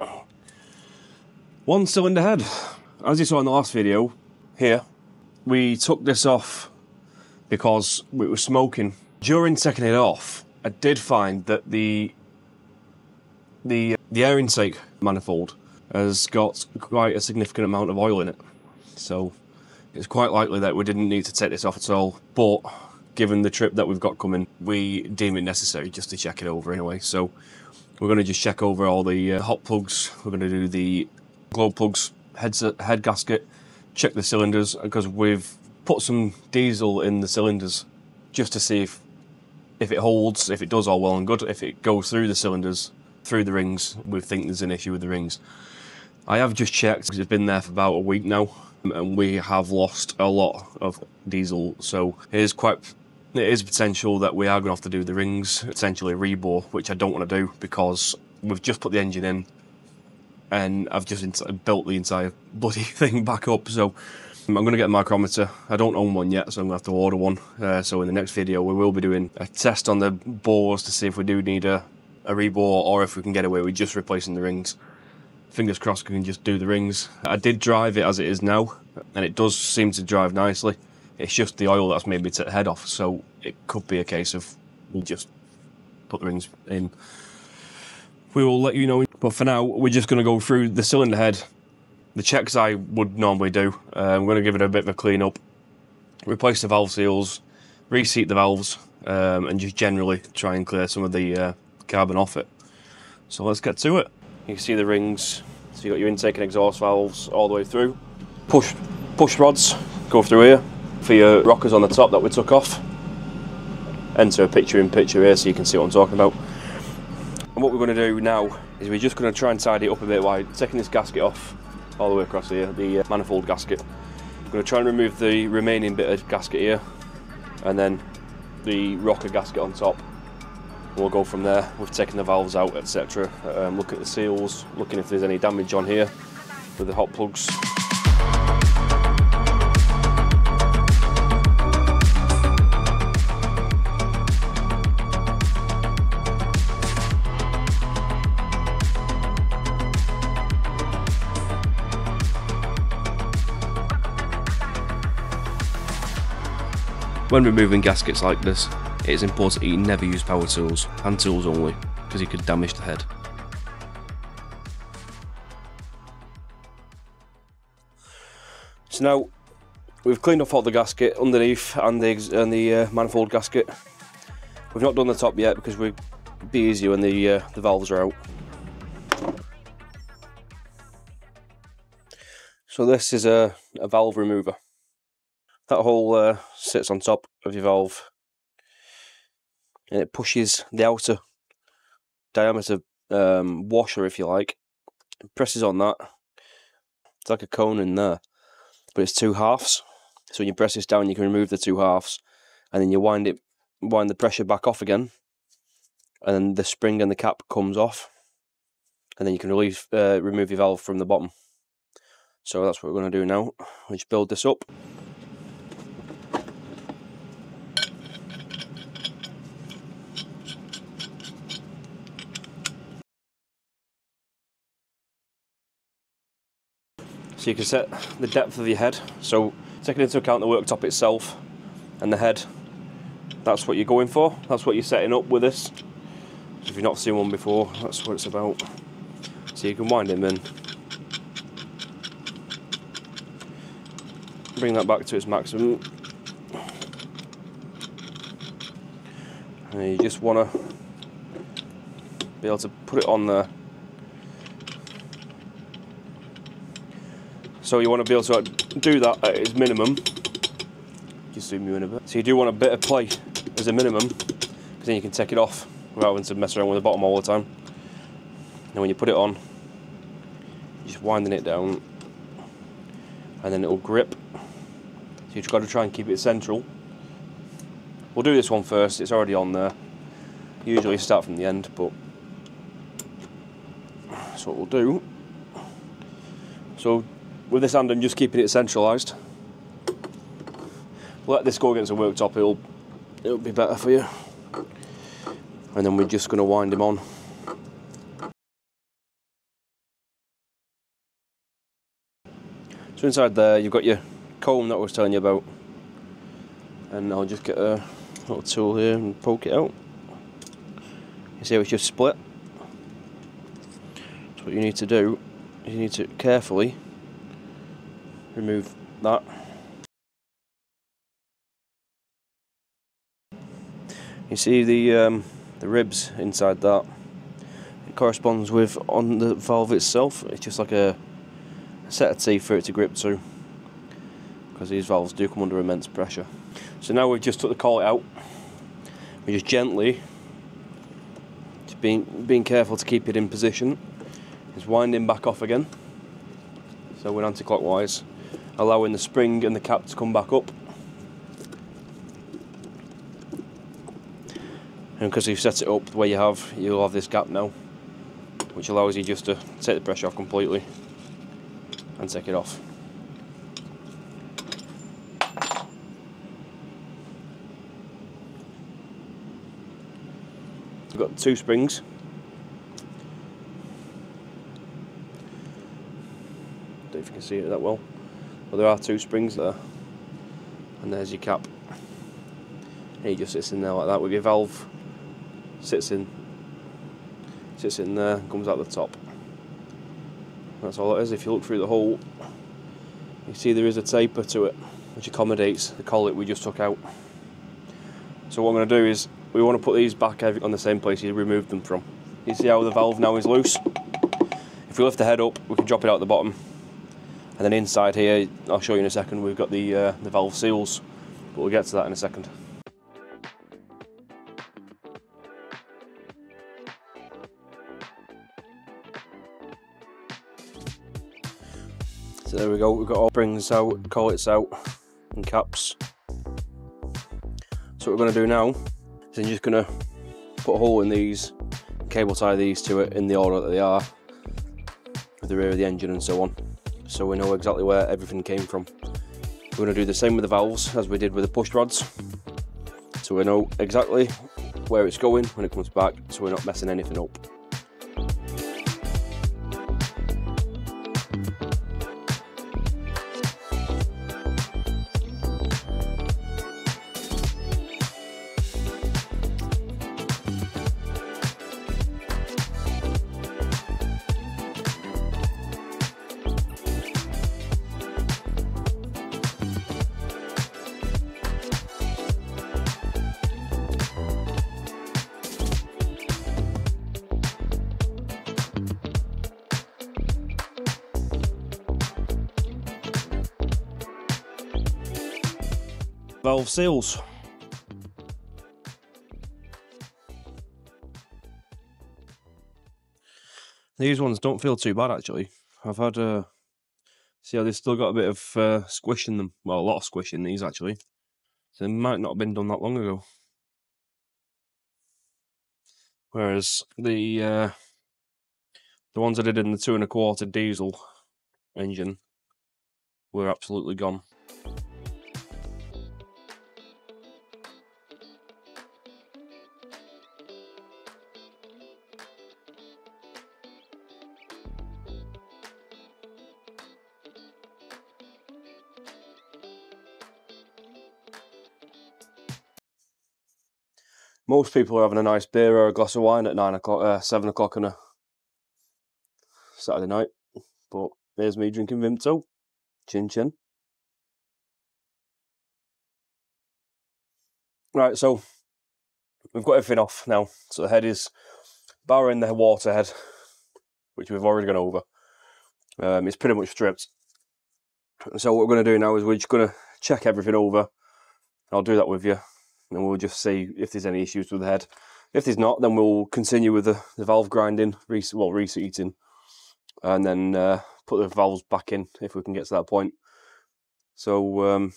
Oh. One cylinder head. As you saw in the last video, here, we took this off because it was smoking. During taking it off, I did find that the the the air intake manifold has got quite a significant amount of oil in it. So it's quite likely that we didn't need to take this off at all. But given the trip that we've got coming, we deem it necessary just to check it over anyway. So we're going to just check over all the uh, hot plugs. We're going to do the glow plugs, head, head gasket, check the cylinders because we've put some diesel in the cylinders just to see if if it holds, if it does all well and good. If it goes through the cylinders, through the rings, we think there's an issue with the rings. I have just checked because it's been there for about a week now and we have lost a lot of diesel so it is quite it is potential that we are going to have to do the rings, essentially rebore, which I don't want to do because we've just put the engine in and I've just built the entire bloody thing back up. So I'm going to get a micrometer. I don't own one yet, so I'm going to have to order one. Uh, so in the next video, we will be doing a test on the bores to see if we do need a, a rebore or if we can get away with just replacing the rings. Fingers crossed we can just do the rings. I did drive it as it is now, and it does seem to drive nicely. It's just the oil that's made me take the head off, so it could be a case of we'll just put the rings in. We will let you know, but for now, we're just going to go through the cylinder head, the checks I would normally do. Uh, I'm going to give it a bit of a clean up, replace the valve seals, reseat the valves, um, and just generally try and clear some of the uh, carbon off it. So let's get to it. You can see the rings, so you've got your intake and exhaust valves all the way through. Push, push rods go through here for your rockers on the top that we took off. Enter a picture in picture here so you can see what I'm talking about. And what we're going to do now is we're just going to try and tidy it up a bit by taking this gasket off all the way across here, the uh, manifold gasket. I'm going to try and remove the remaining bit of gasket here and then the rocker gasket on top. We'll go from there. We've taken the valves out, etc. Um, look at the seals, looking if there's any damage on here with the hot plugs. When removing gaskets like this, it is important that you never use power tools, hand tools only, because you could damage the head. So now we've cleaned off all the gasket underneath and the, and the uh, manifold gasket. We've not done the top yet because we'd be easier when the, uh, the valves are out. So this is a, a valve remover. That hole uh, sits on top of your valve and it pushes the outer diameter um, washer, if you like. It presses on that. It's like a cone in there, but it's two halves. So when you press this down, you can remove the two halves, and then you wind it, wind the pressure back off again, and then the spring and the cap comes off, and then you can release, uh, remove your valve from the bottom. So that's what we're going to do now. We just build this up. So you can set the depth of your head. So taking into account the worktop itself and the head, that's what you're going for. That's what you're setting up with this. If you've not seen one before, that's what it's about. So you can wind him in. Bring that back to its maximum. And you just want to be able to put it on there So you want to be able to uh, do that at its minimum. Just zoom you in a bit. So you do want a bit of play as a minimum, because then you can take it off without having to mess around with the bottom all the time. And when you put it on, just winding it down, and then it'll grip. So you've got to try and keep it central. We'll do this one first, it's already on there. Usually start from the end, but that's what we'll do. So with this hand, I'm just keeping it centralised. Let this go against the worktop, it'll, it'll be better for you. And then we're just going to wind him on. So inside there, you've got your comb that I was telling you about. And I'll just get a little tool here and poke it out. You see how it's just split? So what you need to do, you need to carefully remove that. You see the um, the ribs inside that. It corresponds with on the valve itself. It's just like a, set of teeth for it to grip to, because these valves do come under immense pressure. So now we've just took the collet out. We just gently, just being being careful to keep it in position, is winding back off again. So we're anti-clockwise, allowing the spring and the cap to come back up. And because you've set it up the way you have, you'll have this gap now, which allows you just to take the pressure off completely and take it off. We've got two springs. Don't know if you can see it that well, but there are two springs there, and there's your cap. And he just sits in there like that with your valve. Sits in. Sits in there comes out the top. That's all it is. If you look through the hole you see there is a taper to it which accommodates the collet we just took out. So what I'm going to do is we want to put these back on the same place you removed them from. You see how the valve now is loose? If we lift the head up we can drop it out the bottom and then inside here I'll show you in a second we've got the uh, the valve seals but we'll get to that in a second So there we go, we've got all springs out, collets out, and caps. So what we're going to do now is I'm just going to put a hole in these, cable tie these to it in the order that they are, with the rear of the engine and so on, so we know exactly where everything came from. We're going to do the same with the valves as we did with the push rods, so we know exactly where it's going when it comes back, so we're not messing anything up. Valve seals. These ones don't feel too bad actually. I've had uh see how they've still got a bit of uh, squish in them. Well, a lot of squish in these actually. So they might not have been done that long ago. Whereas the uh, the ones I did in the two and a quarter diesel engine were absolutely gone. Most people are having a nice beer or a glass of wine at nine o'clock, uh, seven o'clock on a Saturday night. But there's me drinking Vimto. Chin chin. Right, so we've got everything off now. So the head is barring the water head, which we've already gone over. Um, it's pretty much stripped. So what we're going to do now is we're just going to check everything over. I'll do that with you and we'll just see if there's any issues with the head. If there's not, then we'll continue with the, the valve grinding, re- well, reseating, and then uh, put the valves back in if we can get to that point. So um,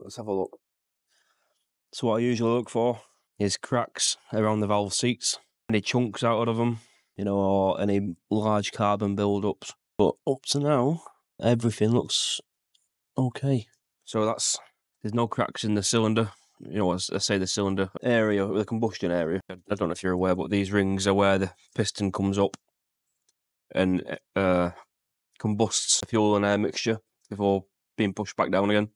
let's have a look. So what I usually look for is cracks around the valve seats, any chunks out of them, you know, or any large carbon build-ups. But up to now, everything looks okay. So that's there's no cracks in the cylinder. You know, as I say, the cylinder area, the combustion area. I don't know if you're aware, but these rings are where the piston comes up and uh, combusts fuel and air mixture before being pushed back down again.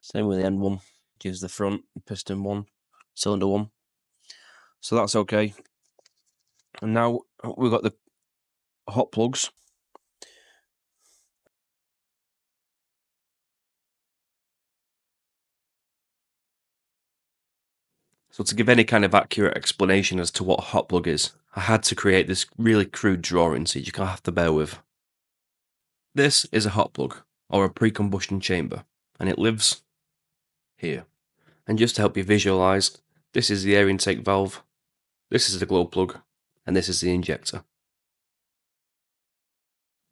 Same with the end one, which is the front piston one, cylinder one. So that's okay. And now we've got the hot plugs. So to give any kind of accurate explanation as to what a hot plug is, I had to create this really crude drawing so you can have to bear with. This is a hot plug, or a pre-combustion chamber, and it lives here. And just to help you visualise, this is the air intake valve, this is the glow plug, and this is the injector.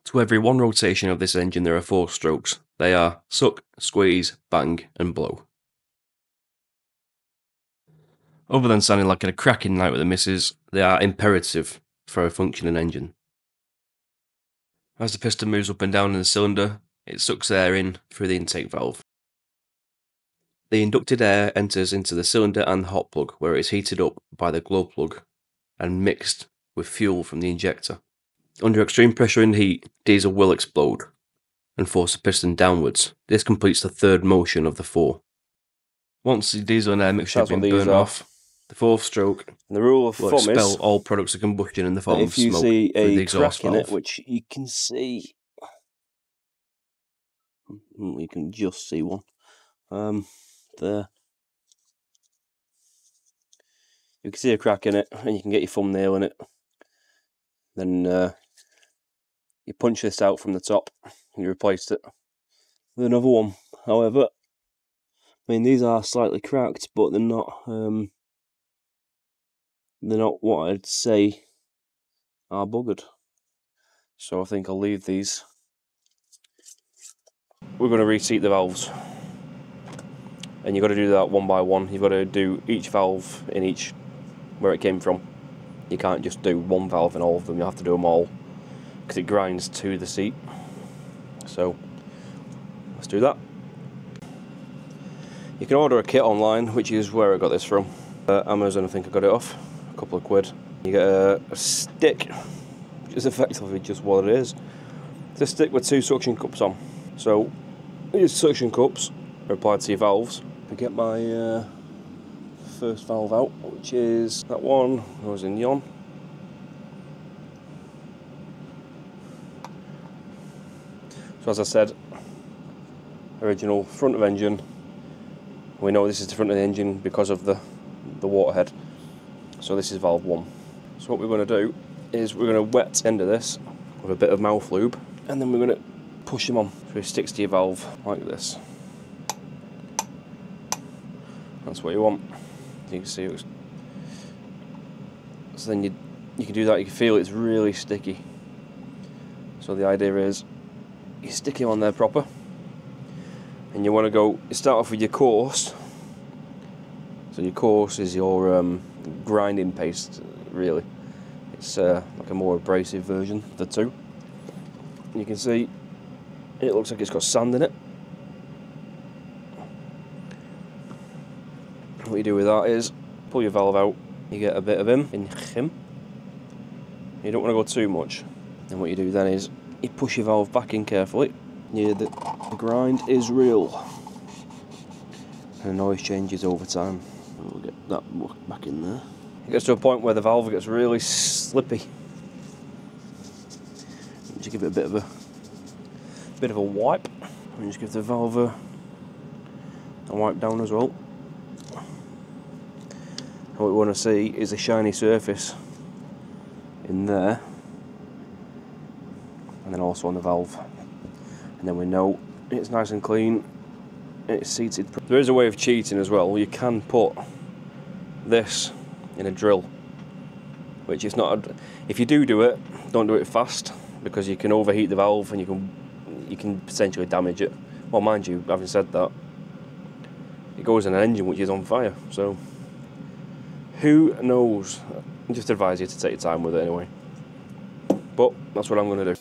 To every one rotation of this engine there are four strokes. They are suck, squeeze, bang and blow. Other than sounding like a cracking night with the missus, they are imperative for a functioning engine. As the piston moves up and down in the cylinder, it sucks air in through the intake valve. The inducted air enters into the cylinder and the hot plug where it is heated up by the glow plug and mixed with fuel from the injector. Under extreme pressure and heat, diesel will explode and force the piston downwards. This completes the third motion of the four. Once the diesel and air mixture has been burned off, the fourth stroke the rule of will thumb expel is all products of combustion in the form that of if you smoke see through the a exhaust crack in it, valve. which you can see, Mm, you can just see one um, there. You can see a crack in it, and you can get your thumbnail in it. Then uh, you punch this out from the top, and you replaced it with another one. However, I mean these are slightly cracked, but they're not. Um, they're not what I'd say are buggered. So I think I'll leave these. We're going to reseat the valves. And you've got to do that one by one. You've got to do each valve in each where it came from. You can't just do one valve in all of them, you have to do them all because it grinds to the seat. So let's do that. You can order a kit online, which is where I got this from. Uh, Amazon, I think I got it off. A couple of quid. You get a, a stick, which is effectively just what it is. It's a stick with two suction cups on. So these suction cups are applied to your valves. I get my uh, first valve out, which is that one goes in yon. So as I said, original front of engine. We know this is the front of the engine because of the the waterhead. So this is valve one. So what we're going to do is we're going to wet the end of this with a bit of mouth lube, and then we're going to push him on so he sticks to your valve like this. That's what you want. You can see it was. So then you you can do that. You can feel it's really sticky. So the idea is you stick him on there proper, and you want to go. You start off with your coarse. So your coarse is your um, grinding paste, really. It's uh, like a more abrasive version of the two. You can see it looks like it's got sand in it. What you do with that is pull your valve out, you get a bit of him in him. You don't want to go too much. And what you do then is you push your valve back in carefully. Yeah, the, the grind is real. And the noise changes over time. We'll get that back in there. It gets to a point where the valve gets really slippy. Just give it a bit of a bit of a wipe. And just give the valve a, a wipe down as well. And what we want to see is a shiny surface in there, and then also on the valve. And then we know it's nice and clean. It's seated. There is a way of cheating as well. You can put this in a drill, which is not. A, if you do do it, don't do it fast because you can overheat the valve and you can you can potentially damage it. Well, mind you, having said that, it goes in an engine which is on fire. So who knows? I just advise you to take your time with it anyway. But that's what I'm going to do.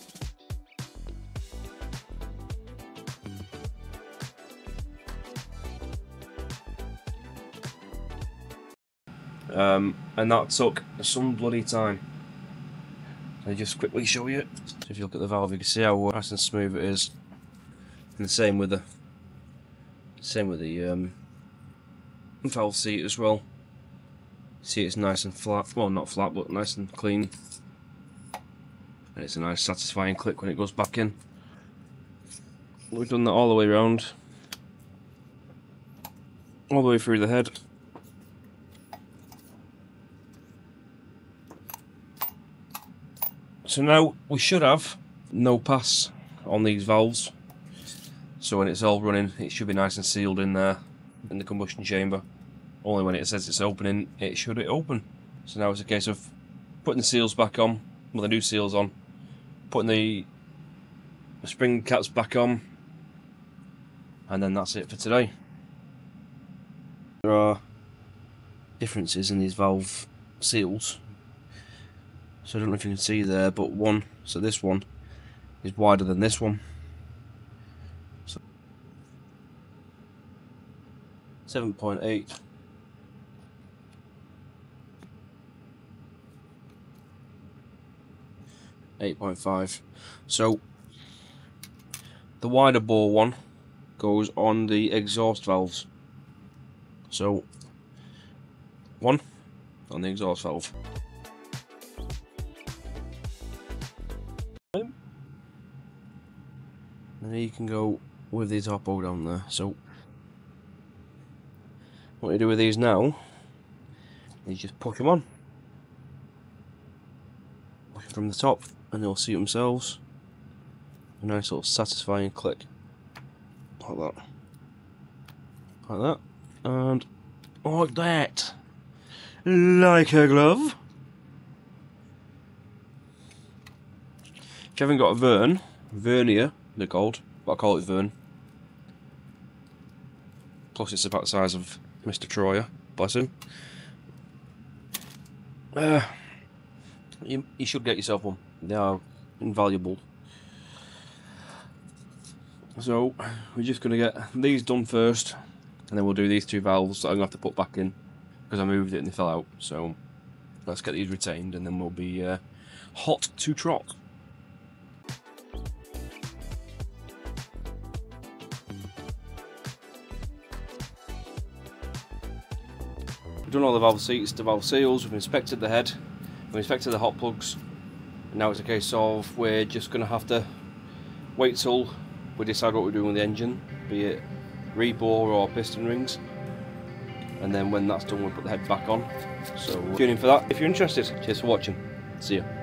Um, and that took some bloody time. Me just quickly show you. So if you look at the valve, you can see how nice and smooth it is. And the same with the same with the um, valve seat as well. See it's nice and flat. Well, not flat, but nice and clean. And it's a nice satisfying click when it goes back in. We've done that all the way around. All the way through the head. So now we should have no pass on these valves. So when it's all running, it should be nice and sealed in there in the combustion chamber. Only when it says it's opening, it should it open. So now it's a case of putting the seals back on, well the new seals on, putting the spring caps back on, and then that's it for today. There are differences in these valve seals. So I don't know if you can see there, but one, so this one is wider than this one. So 7.8 8.5 so the wider bore one goes on the exhaust valves. So one on the exhaust valve then you can go with the top topo down there so what you do with these now is just push them on push them from the top and they'll seat themselves. A nice little satisfying click. Like that. Like that. And like that. Like a glove. If you haven't got a Vern, Vernier, they're called, but I call it Vern. Plus it's about the size of Mr. Troyer, bless him. Uh, you, you should get yourself one they are invaluable. So we're just going to get these done first and then we'll do these two valves that I'm going to have to put back in because I moved it and they fell out. So let's get these retained and then we'll be uh, hot to trot. Done all the valve seats, the valve seals, we've inspected the head, we've inspected the hot plugs, and now it's a case of we're just going to have to wait till we decide what we're doing with the engine, be it rebore or piston rings. And then when that's done, we'll put the head back on. So tune in for that if you're interested. Cheers for watching. See you.